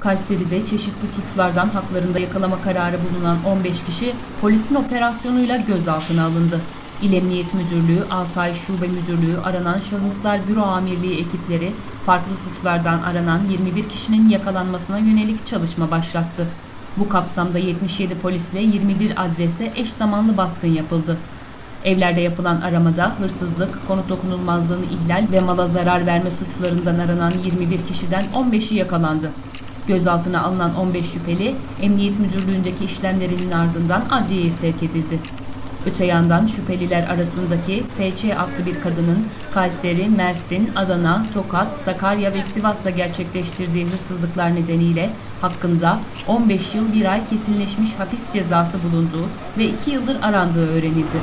Kayseri'de çeşitli suçlardan haklarında yakalama kararı bulunan 15 kişi polisin operasyonuyla gözaltına alındı. İl Emniyet Müdürlüğü, Asayiş Şube Müdürlüğü, aranan şahıslar büro amirliği ekipleri farklı suçlardan aranan 21 kişinin yakalanmasına yönelik çalışma başlattı. Bu kapsamda 77 polisle 21 adrese eş zamanlı baskın yapıldı. Evlerde yapılan aramada hırsızlık, konut dokunulmazlığını ihlal ve mala zarar verme suçlarından aranan 21 kişiden 15'i yakalandı. Gözaltına alınan 15 şüpheli Emniyet Müdürlüğü'ndeki işlemlerinin ardından adliyeye sevk edildi. Öte yandan şüpheliler arasındaki FC adlı bir kadının Kayseri, Mersin, Adana, Tokat, Sakarya ve Sivas'ta gerçekleştirdiği hırsızlıklar nedeniyle hakkında 15 yıl 1 ay kesinleşmiş hapis cezası bulunduğu ve 2 yıldır arandığı öğrenildi.